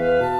Música